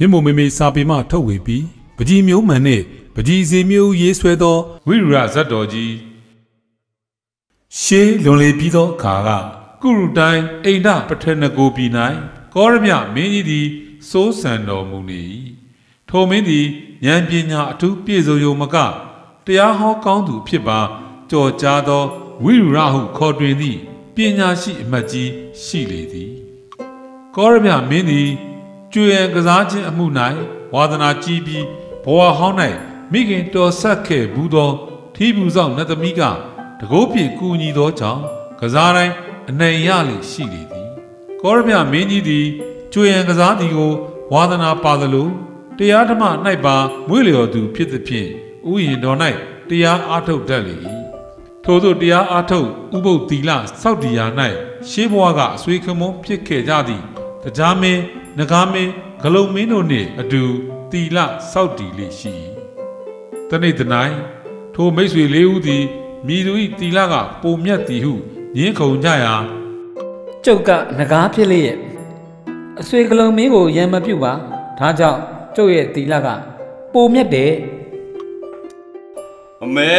မြင့်မိုမေမေစာပေမှထုတ်ဝေပြီးပကြီးမျိုးမှန်နှင့်ပကြီးစီမျိုးရေးဆွဲသောဝိရုရဇတ်တော်ကြီးရှေးလွန်လေပြီးသောအခါကကုရုတိုင်းအိန္ဒပထနကိုပြည်၌ကောရမြမင်းကြီးသည်စိုးစံတော်မူနေ၏ထိုမင်းသည်ဉာဏ်ပညာအထူးပြည့်စုံရုံမကတရားဟောကောင်းသူဖြစ်ပါကြော်ကြားသောဝိရုရဟုခေါ်တွင်သည့်ပညာရှိအမတ်ကြီးရှိလေသည်ကောရမြမင်းသည် ကျွေရန်ကစားခြင်းအမှု၌ဝါသနာကြီးပြီးဘဝဟောင်း၌မိခင်တော်ဆက်ခဲ့ဘူးသောထီးဘူးဆောင်နတ်သမီးကတကိုးဖြင့်ကူညီသောကြောင့်ကစားတိုင်းအနိုင်ရလေရှိလေသည်ကောရမြမင်းကြီးသည်ကျွေရန်ကစားသည်ကိုဝါသနာပါသလိုတရားဓမ္မ၌ပါမွေးလျော်သူဖြစ်သည်ဖြင့်ဥယျာဉ်တော်၌တရားအားထုတ်တတ်လေ၏ထို့သောတရားအားထုတ်ဥပုပ်သီလစောက်တီယာ၌ရှေးဘဝကအဆွေခမွန်ဖြစ်ခဲ့ကြသည့်တရားမင်း နဂါမင်းဂလုံမင်းတို့နှင့်အတူတီလစောက်တီလေးရှိ၏တနေ့တနိုင်ထိုမိတ်ဆွေလေးဦးသည်မိသူ၏တီလကပုံမြတ်သည်ဟုညင်းခုန်ကြရာကျုပ်ကငကားဖြစ်လေရဲ့အဆွေကလုံးမင်းကိုရံမပြုတ်ပါဒါကြောင့်ကျုပ်ရဲ့တီလကပိုမြတ်တယ်အမေ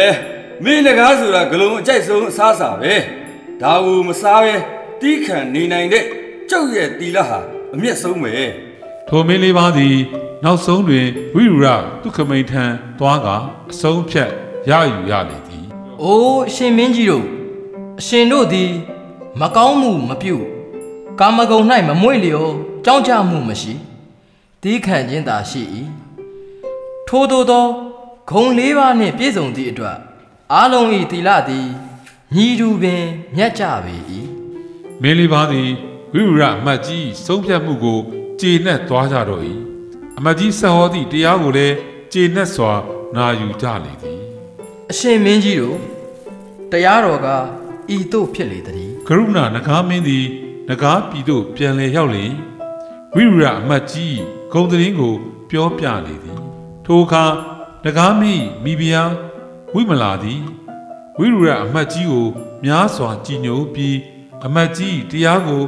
မင်းငကားဆိုတာဂလုံးအကြိုက်ဆုံးအစားအစာပဲဒါကိုမစားပဲတီးခံနေနိုင်တဲ့ကျုပ်ရဲ့တီလာဟာ အမျက်ဆုံးပဲထိုမင်းလေးပါးသည်နောက်ဆုံးတွင်ဝိရုရဒုက္ခမိန်ထံသွားကအဆုံးဖြတ်ရယူရလေသည်။အိုးအရှင်မင်းကြီးတို့အရှင်တို့သည် မကောင်းမှုမပြုကာမဂုဏ်၌မမွေ့လျော်ကြောင်းကြမှုမရှိတီးခံခြင်းသာရှိ၏ထို့သောသောဂုံလေးပါးနှင့်ပြည့်စုံသည့်အတွက်အာလုံး၏တီလသည်ညီတူပင်မြတ်ကြပေ၏မင်းလေးပါးသည် ဝိရုရအမတ်ကြီးဆုံးဖြတ်မှုကိုကျေနပ်သွားကြတော့၏အမတ်ကြီးဆက်ဟောသည့်တရားကိုလည်းကျေနပ်စွာနာယူကြလေသည်အရှင်မင်းကြီးတို့တရားတော်ကဤသို့ဖြစ်လေသည်ကရုဏာနဂါမင်းသည်နဂါပြည်သို့ပြန်လည်ရောက်လျင်ဝိရုရအမတ်ကြီးဂုံသတင်းကို ပြောပြလေသည် ထိုအခါနဂါမင်းမိဖုရားဝိမလာသည်ဝိရုရအမတ်ကြီးကို များစွာကြည်ညိုပြီးအမတ်ကြီးတရားကို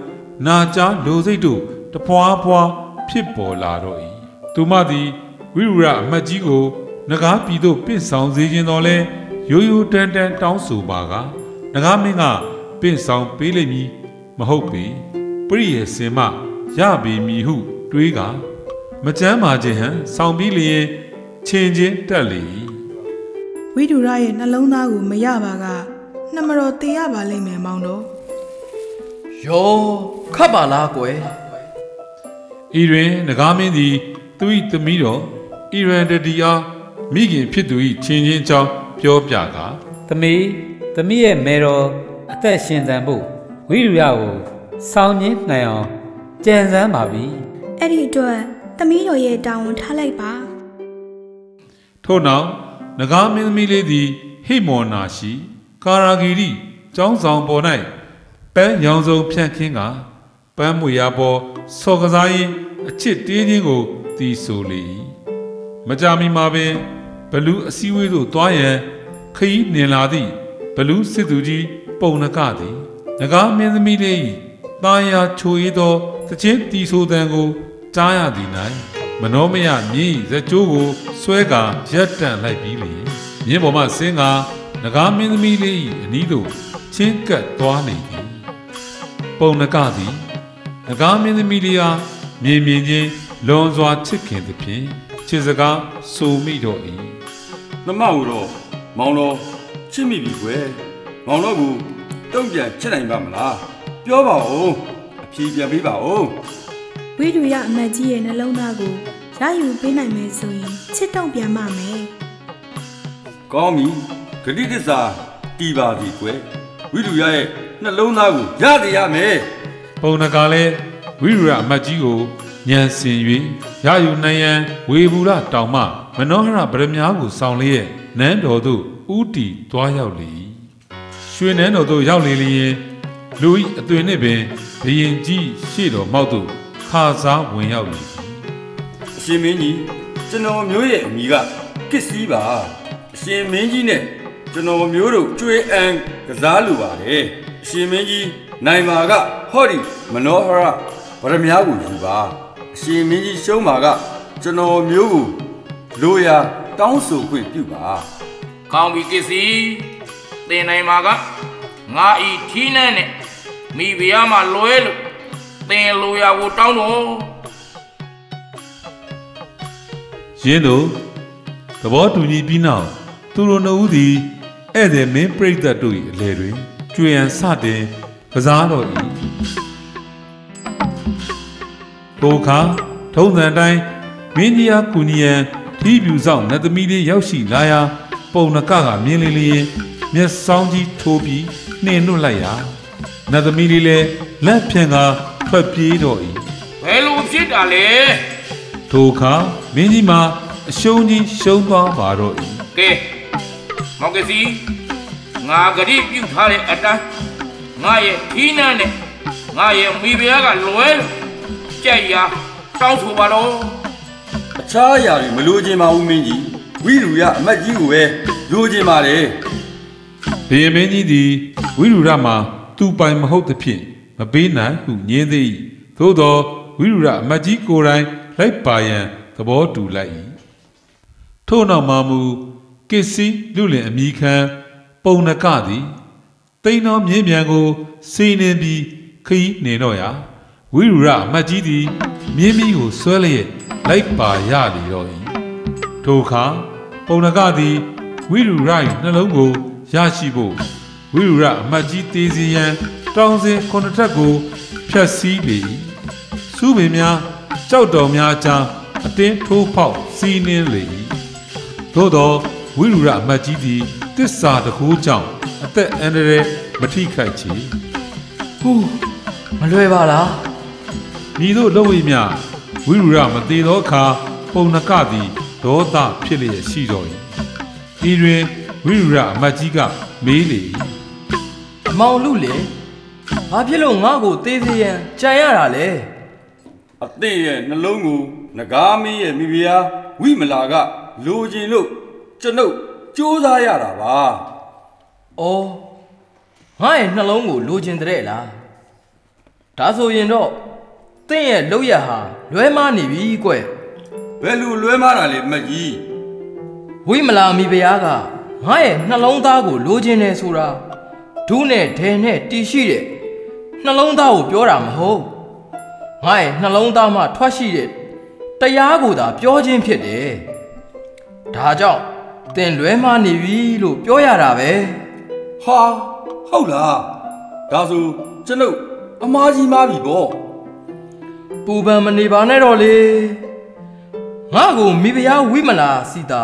နာကြားလိုစိတ်တို့တဖွာဖွာဖြစ်ပေါ်လာတော့၏သူမသည်ဝိရုရအမတ်ကြီးကိုနဂါပြည်သို့ပင့်ဆောင်စေခြင်းတော်လဲရိုးရိုးတန်တန်တောင်းဆိုပါကနဂါမင်းကပင့်ဆောင်ပေးလိမ့်မည်မဟုတ်ပေပရိယေစင်မရပေမည်ဟု တွေးကမကြမ်းပါခြင်းဟန်ဆောင်ပြီးလျင်ချင်းချင်းတက်လေ၏ဝိဒုရရဲ့နှလုံးသားကိုမရပါကနှမတော်တေရပါလိမ့်မယ်မောင်တော် ယောခတ်ပါလားကွယ်ဤတွင်နဂါမင်းသည်သူ၏သမီးတော်ဣရန်တတီအားမိခင်ဖြစ်သူ၏ချင်းချင်းအကြောင်းပြောပြကာသမီးသမီးရဲ့မေတော်အသက်ရှင်သန်ဖို့ဝိရုယကိုစောင်းခြင်းနိုင်အောင်ကြံစမ်းပါပြီအဲ့ဒီအတွက်သမီးတော်ရဲ့တာဝန်ထားလိုက်ပါထို့နောက်နဂါမင်းသမီးလေးသည်ဟိမောနာရှိ ကာရာဂီရီကျောင်းဆောင်ပေါ်၌ ပန်းရောင်စုံဖြန့်ခင်းကပန်းမွေရပေါ်စော်ကစားရင်အချစ်တေးခြင်းကိုတီးဆိုလေ၏မကြမီမှာပင်ဘလူးအစည်းအဝေးသို့သွားရန်ခရီးနှင်လာသည့်ဘလူးစစ်သူကြီးပုံနကသည်နဂါမင်းသမီးလေး၏တာယာချိုရည်သောသချင်းတီးဆိုသံကိုကြားရသည်၌မနောမယမြည်ဇကြိုးကိုဆွဲကာရက်တန့်လိုက်ပြီးလေမြင်းပေါ်မှဆင်းကာနဂါမင်းသမီးလေး၏အနီးသို့ချင်းကပ်သွားနေသည် ပုံနကသည်နဂါမင်းသမီးလေးအားမြင်မြင်ချင်းလွန်စွာချစ်ခင်သည်ဖြင့်ချစ်စကားဆိုမိတော့၏နှမကိုတော့မောင်တော်ချစ်မိပြီကွယ်မောင်တော်ကိုတုံ့ပြန်ချစ်နိုင်ပါမလားပြောပါဦးအဖြေပြန်ပေးပါဦးဝိဒုရအမတ်ကြီးရဲ့နှလုံးသားကိုရယူပေးနိုင်မယ်ဆိုရင်ချစ်တော့ပြန်မမယ်ကောင်းပြီဂတိတစ္စာတီးပါပြီကွယ်ဝိလူရရဲ့ နှလုံးသားကိုရတည်ရမယ်ပုံနကလည်းဝိရုရအမတ်ကြီးကိုညံစင်၍ရယူနိုင်ရန်ဝေဘူးရတောင်မှမနောဟရဗရမ ्या ကိုဆောင်လျက်နန်းတော်သို့ဥတီသွားရောက်လေ၏ရွှေနန်းတော်သို့ရောက်လေလျင်လူ၏အသွင်နှင့်ပင်ဘရင်ကြီးရှေ့တော်မောက်သို့ခါစားဝင်ရောက်လေအရှင်မင်းကြီးကျွန်တော်မျိုးရဲ့အမိကကစ်စီးပါအရှင်မင်းကြီးနဲ့ကျွန်တော်မျိုးတို့ကျွေးအံကစားလိုပါတယ်အ ရှင်မင်းကြီးနိုင်မာကဟောဒီမနောဟရဗရမ ्या ကိုယူပါအရှင်မင်းကြီးရှုံးမာကကျွန်တော်မျိုးကိုလိုရာတောင်းဆိုခွင့်ပြုပါကောင်းပြီကစ္စည်းတင်နိုင်မှာကငါဤထီးနှန်းနဲ့မိဖုရားမှာလွဲလို့တင်လိုရာကိုတောင်းတော့ယင်းတို့သဘောတူညီပြီးနောက်သူတို့နှစ်ဦးသည်ဧည့်သည်မင်းပြိတ္တတို့၏အလေတွင် ကျွေရန်စတင်ကစားတော်၏ထိုအခါထုံးစံတိုင်းမင်းကြီးအားကုနီယံထီးပြူဆောင်နတ်သမီးလေးရောက်ရှိလာရာပုံနကကမြင်လေလျင်မျက်စောင်းကြီးထိုးပြီးနှင်နှုတ်လိုက်ရာနတ်သမီးလေးလည်းလက်ဖြင့်ကထွက်ပြေးတော်၏ဘယ်လိုဖြစ်တာလဲထိုအခါမင်းကြီးမှာအရှုံးကြီးရှုံးသွားပါတော့၏ကဲမောင်ကစ္စည်း ငါဂရိပြုထားတဲ့အတိုင်းငါရဲ့ထီးနှန်းနဲ့ငါရဲ့မိဖုရားကလွဲလို့ကြက်ရာတောင်းဆိုပါတော့အခြားအရာတွေမလိုချင်ပါဘူးမင်းကြီးဝိရူရအမတ်ကြီးကိုပဲလိုချင်ပါတယ်ဘုရင်မင်းကြီးသည်ဝိရုရမှာသူပိုင်မဟုတ်သဖြင့်မပေးနိုင်ဟုညင်းသေး၏သို့သောဝိရုရအမတ်ကြီးကိုယ်တိုင်လိုက်ပါရန်သဘောတူလိုက်၏ထို့နောက်မှမူကစ္စည်းလူလင်အမိခံ ပုံနကသည်တိန်တော်မြင်းမြန်ကိုစီနေပြီးခီးနေတော့ရာဝိရုရအမတ်ကြီးသည်မြင်းမီကိုဆွဲလျက်လိုက်ပါရလေတော့၏ထိုအခါပုံနကသည်ဝိရုရ၏နှလုံးကိုရရှိဖို့ဝိရုရအမတ်ကြီးတေးစီရန်တောင်းစင်ခုနှစ်ထပ်ကိုဖြတ်စည်းလေ၏စူးပင်များကြောက်တော်များကြားအတင်းထိုးဖောက်စီးနှင်းလေ၏သို့သောဝိရုရအမတ်ကြီးသည် တစ္ဆာတကူကြောင့်အသက်အန္တရာယ်မထိခိုက်ချေဟူးမလွယ်ပါလားမိတို့လက်ဝိမြဝိရုရမသေးသောအခါပုံနကသည်ဒေါသဖြစ်လျက်ရှိတော်၏ဤတွင်ဝိရုရအမတ်ကြီးကမေးလေ၏အမောင်လူလေဘာဖြစ်လို့ငါ့ကိုသေးသေးရန်ကြံရတာလဲအသင့်ရဲ့နှလုံးကိုငကားမင်းရဲ့မိဖုရားဝိမလာကလိုချင်လို့ကျွန်ုပ် စူးစမ်းရတာပါ။အော်ငါရဲ့နှလုံးကိုလိုချင်တဲ့လား။ဒါဆိုရင်တော့တင့်ရဲ့လောက်ရဟာလွဲမားနေပြီကွ။ဘယ်လိုလွဲမားတာလဲအမတ်ကြီးဝိမလာမီဖုရားကငါရဲ့နှလုံးသားကိုလိုချင်တယ်ဆိုတာဒုနဲ့ဒဲနဲ့တီရှိတဲ့နှလုံးသားကိုပြောတာမဟုတ်ငါရဲ့နှလုံးသားမှထွက်ရှိတဲ့တရားကိုသာပြောခြင်းဖြစ်တယ်ဒါကြောင့် သင်လွဲမှားနေပြီလို့ပြောရတာပဲဟာဟုတ်လားဒါဆိုကျွန်ုပ်အမားကြီးမားပြီပေါ့ပူပန်မနေပါနဲ့တော့လေငါကိုမိဖုရားဝိမလာစီတာ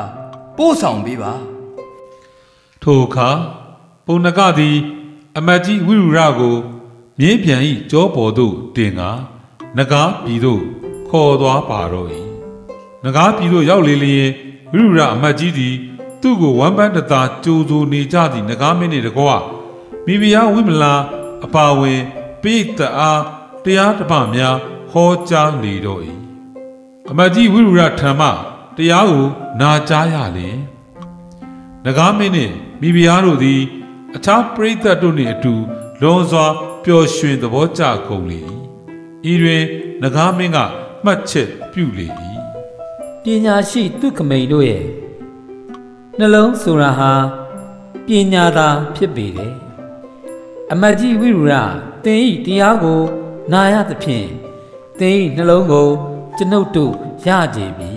ပို့ဆောင်ပေးပါထိုအခါပုံနကသည် အမတ်ကြီးဝိရုရကို မြင်းပြန်၏ကြောပေါ်သို့တင်ကာနဂါပြည်သို့ခေါ်သွားပါတော့၏နဂါပြည်သို့ရောက်လေလျင်ဝိရုရအမတ်ကြီးသည် သူ့ကိုဝမ်းပန်းတသာကြိုးစိုးနေကြသည့်နဂါမင်းနှင့်တကွမိဖုရားဝိမလာအပါဝင်ပိဋကအားတရားဓမ္မများဟောကြားလေတော့၏အမတ်ကြီးဝိရုရထံမှတရားကိုနာကြားရလျင်နဂါမင်းနှင့်မိဖုရားတို့သည်အခြားပရိသတ်တို့နှင့်အတူလွန်စွာပျော်ရွှင်သဘောကျကုန်လေ၏ဤတွင်နဂါမင်းကမှတ်ချက်ပြုလေ၏ပညာရှိသူခမိန်တို့ရဲ့ နှလုံးဆိုတာဟာပညာသာဖြစ်ပေတယ်အမတ်ကြီးဝိရုရသင်ဤတရားကို နာရသဖြင့်သင်ဤနှလုံးကိုကျွန်ုပ်တို့ရကြပြီ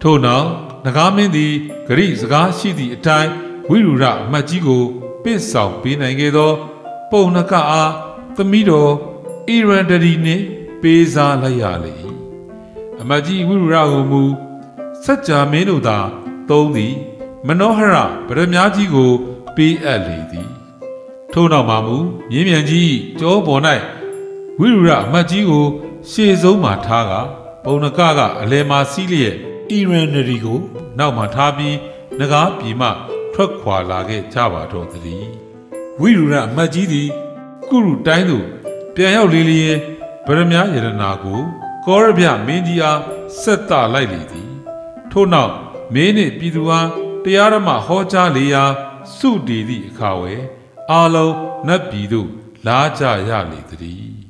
ထို့နောက်နဂါမင်းသည်ဂရိစကားရှိသည့်အတိုင်းဝိရုရအမတ်ကြီးကိုပင့်ဆောင်ပေးနိုင်ခဲ့သော ပုံနကအားသမီးတော်အီရန်ဒရီနှင့်ပေးစားလိုက်ရလေ၏အမတ်ကြီးဝိရုရကိုမူ စัจ जा မင်းတို့သာသုံးသည် မနောဟရဗရမများကြီးကို ပေးအပ်လေသည် ထို့နောက်မှာမူမြင်းမြန်ကြီးကြောပေါ်၌ဝိရုရအမတ်ကြီးကို ရှေ့ဆုံးမှထားကဘုံနကကအလဲမှာစီးလျက်အီရန်နရီကို နောက်မှထားပြီးငကားပြီမှထွက်ခွာလာခဲ့ကြပါတော့သည်ဝိရုရအမတ်ကြီးသည်ကုရုတိုင်းသို့ပြန်ရောက်လေလျင်ဗရမယရနာကို ကောရဗျမင်းကြီးအားဆက်တလိုက်လေသည် ထို့နောက်မင်းနှင့်ပြည်သူအားတရားဓမ္မဟောကြားလေရာစုတည်သည့်အခါဝယ်အာလုံးနတ်ပြည်သို့လာကြရလေသည်